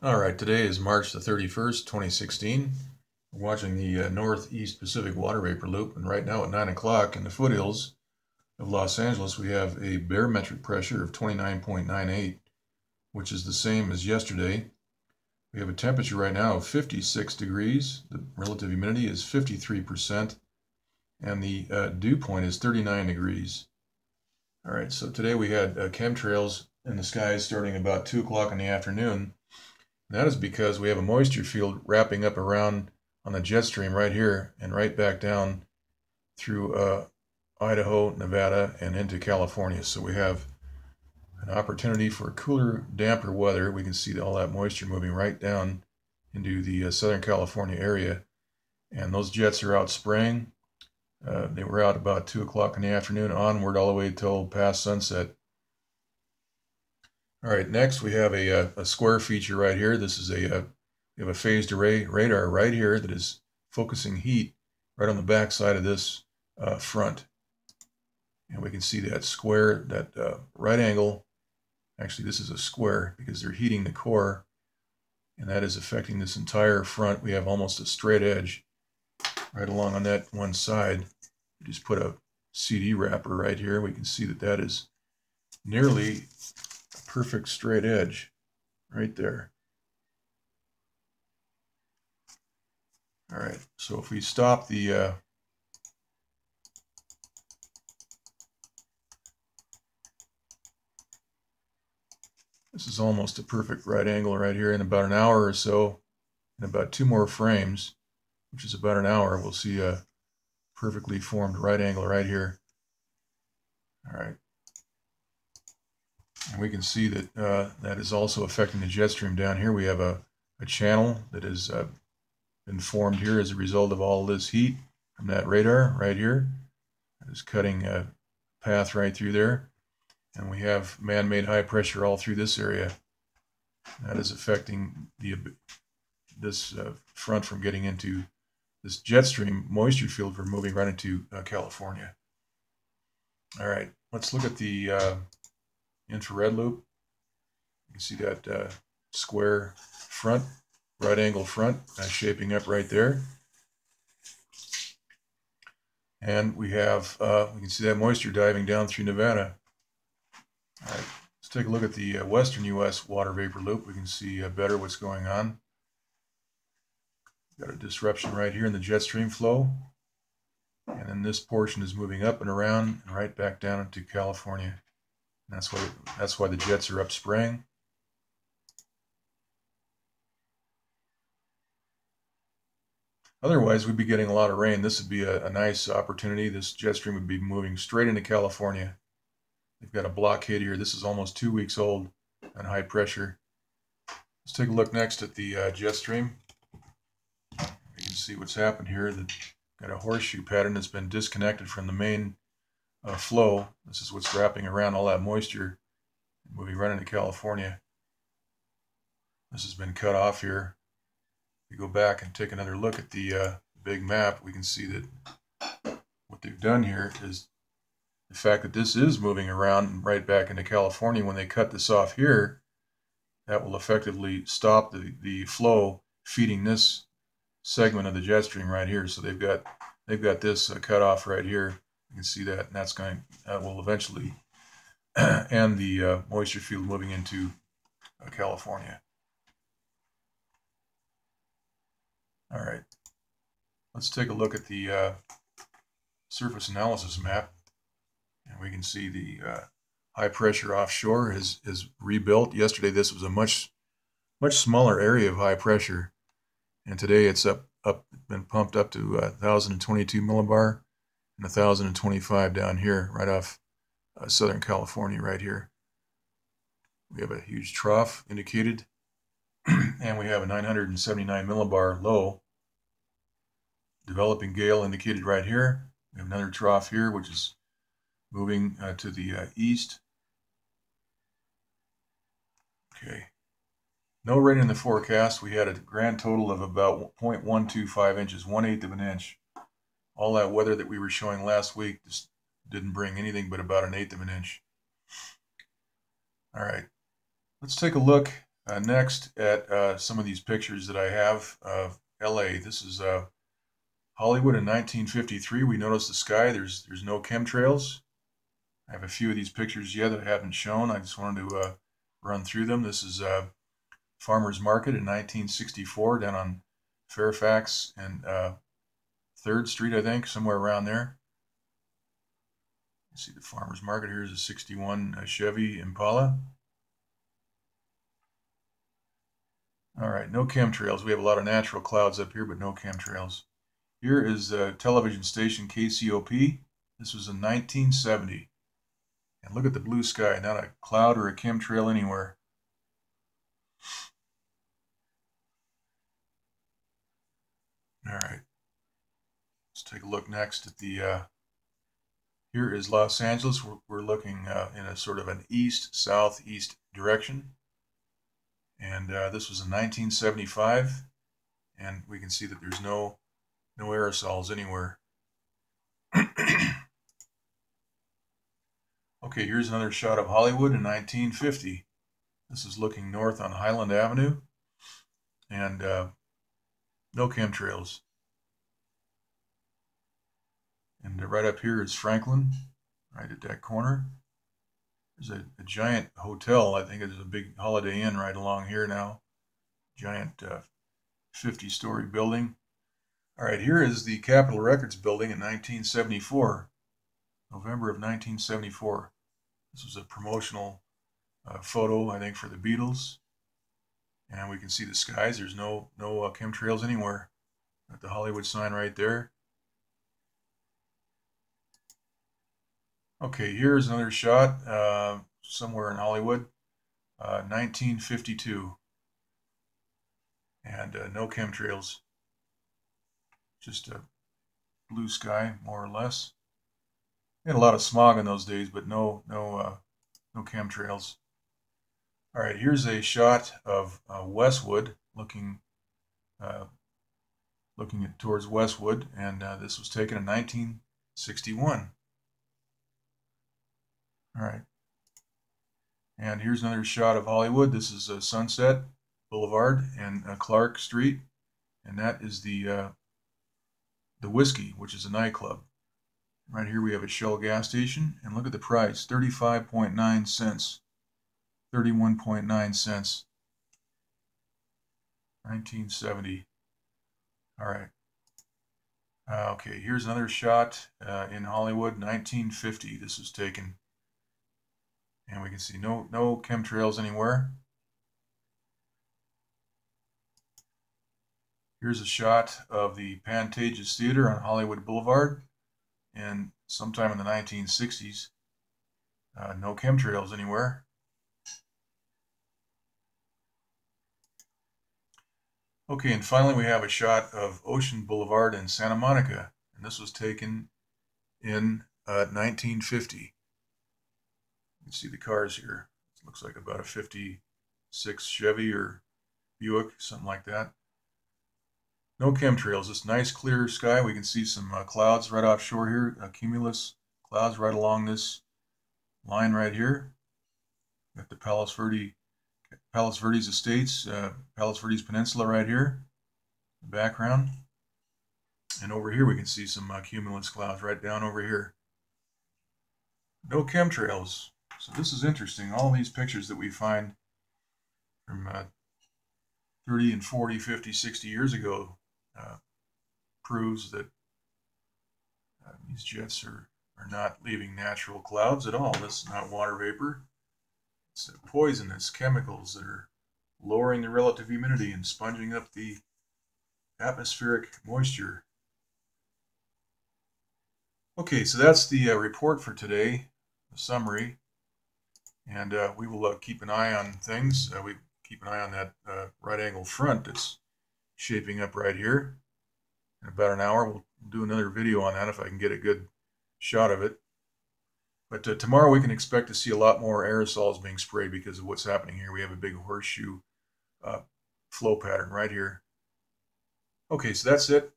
All right, today is March the 31st, 2016. We're watching the uh, Northeast Pacific Water Vapor Loop, and right now at 9 o'clock in the foothills of Los Angeles, we have a barometric pressure of 29.98, which is the same as yesterday. We have a temperature right now of 56 degrees. The relative humidity is 53%, and the uh, dew point is 39 degrees. All right, so today we had uh, chemtrails in the skies starting about 2 o'clock in the afternoon that is because we have a moisture field wrapping up around on the jet stream right here and right back down through uh, Idaho, Nevada, and into California. So we have an opportunity for cooler, damper weather. We can see all that moisture moving right down into the uh, Southern California area. And those jets are out spraying. Uh, they were out about 2 o'clock in the afternoon onward all the way till past sunset. All right, next we have a, a, uh, square feature right here. This is a, a, uh, we have a phased array radar right here that is focusing heat right on the back side of this uh, front. And we can see that square, that uh, right angle. Actually, this is a square because they're heating the core and that is affecting this entire front. We have almost a straight edge right along on that one side. Just put a CD wrapper right here. We can see that that is nearly perfect straight edge right there. All right, so if we stop the uh, This is almost a perfect right angle right here in about an hour or so, in about two more frames, which is about an hour, we'll see a perfectly formed right angle right here. All right. And we can see that uh, that is also affecting the jet stream down here. We have a, a channel that has uh, been formed here as a result of all this heat from that radar right here. It is cutting a path right through there. And we have man-made high pressure all through this area. That is affecting the this uh, front from getting into this jet stream moisture field for moving right into uh, California. All right, let's look at the uh, infrared loop. You can see that uh, square front, right angle front, uh, shaping up right there. And we have, uh, we can see that moisture diving down through Nevada. All right, let's take a look at the uh, western U.S. water vapor loop. We can see uh, better what's going on. Got a disruption right here in the jet stream flow. And then this portion is moving up and around and right back down into California. That's why that's why the jets are up spraying. Otherwise, we'd be getting a lot of rain. This would be a, a, nice opportunity. This jet stream would be moving straight into California. They've got a blockade here. This is almost two weeks old and high pressure. Let's take a look next at the uh, jet stream. You can see what's happened here. That got a horseshoe pattern that's been disconnected from the main uh, flow. This is what's wrapping around all that moisture moving right into California. This has been cut off here. If you go back and take another look at the uh, big map, we can see that what they've done here is the fact that this is moving around right back into California. When they cut this off here, that will effectively stop the, the flow feeding this segment of the jet stream right here. So they've got they've got this uh, cut off right here you can see that, and that's going that will eventually end the uh, moisture field moving into uh, California. All right, let's take a look at the uh, surface analysis map, and we can see the uh, high pressure offshore is is rebuilt. Yesterday, this was a much much smaller area of high pressure, and today it's up up been pumped up to 1,022 millibar and 1,025 down here, right off uh, Southern California, right here. We have a huge trough indicated, and we have a 979 millibar low. Developing gale indicated right here. We have another trough here, which is moving uh, to the uh, east. Okay. No rain in the forecast. We had a grand total of about 0.125 inches, one eighth of an inch all that weather that we were showing last week just didn't bring anything but about an eighth of an inch. All right, let's take a look uh, next at uh, some of these pictures that I have of LA. This is uh, Hollywood in 1953. We notice the sky. There's there's no chemtrails. I have a few of these pictures yet that I haven't shown. I just wanted to uh, run through them. This is uh, Farmers Market in 1964 down on Fairfax and uh, 3rd Street, I think, somewhere around there. You see the Farmers Market. Here's a 61 Chevy Impala. All right, no chemtrails. We have a lot of natural clouds up here, but no chemtrails. Here is a television station KCOP. This was in 1970. And look at the blue sky, not a cloud or a chemtrail anywhere. All right. Take a look next at the, uh, here is Los Angeles. We're, we're looking uh, in a sort of an east-southeast direction. And uh, this was in 1975. And we can see that there's no, no aerosols anywhere. okay, here's another shot of Hollywood in 1950. This is looking north on Highland Avenue. And uh, no chemtrails. And right up here is Franklin, right at that corner. There's a, a giant hotel. I think it's a big Holiday Inn right along here now. Giant 50-story uh, building. All right, here is the Capitol Records building in 1974, November of 1974. This was a promotional uh, photo, I think, for the Beatles. And we can see the skies. There's no no uh, chemtrails anywhere. Got the Hollywood sign right there. Okay, here's another shot uh, somewhere in Hollywood, uh, 1952. And uh, no chemtrails, just a blue sky, more or less. had a lot of smog in those days, but no, no, uh, no chemtrails. All right, here's a shot of uh, Westwood looking, uh, looking at, towards Westwood, and this was taken in 1961. All right. And here's another shot of Hollywood. This is uh, Sunset Boulevard and uh, Clark Street. And that is the uh, the Whisky, which is a nightclub. Right here we have a Shell gas station. And look at the price, 35.9 cents. 31.9 cents. 1970. All right. Uh, okay, here's another shot uh, in Hollywood, 1950. This was taken and we can see no, no chemtrails anywhere. Here's a shot of the Pantages Theater on Hollywood Boulevard. And sometime in the 1960s, uh, no chemtrails anywhere. Okay, and finally we have a shot of Ocean Boulevard in Santa Monica. And this was taken in uh, 1950 can see the cars here. It looks like about a 56 Chevy or Buick, something like that. No chemtrails, this nice clear sky. We can see some uh, clouds right offshore here, uh, cumulus clouds right along this line right here. Got the Palos Verde, Palos Verdes Estates, uh, Palos Verdes Peninsula right here, background. And over here we can see some uh, cumulus clouds right down over here. No chemtrails. So this is interesting. All these pictures that we find from uh, 30 and 40, 50, 60 years ago uh, proves that uh, these jets are, are not leaving natural clouds at all. This is not water vapor. It's poisonous chemicals that are lowering the relative humidity and sponging up the atmospheric moisture. Okay, so that's the uh, report for today, the summary. And uh, we will uh, keep an eye on things. Uh, we keep an eye on that uh, right angle front that's shaping up right here. In about an hour, we'll do another video on that if I can get a good shot of it. But uh, tomorrow we can expect to see a lot more aerosols being sprayed because of what's happening here. We have a big horseshoe uh, flow pattern right here. Okay, so that's it.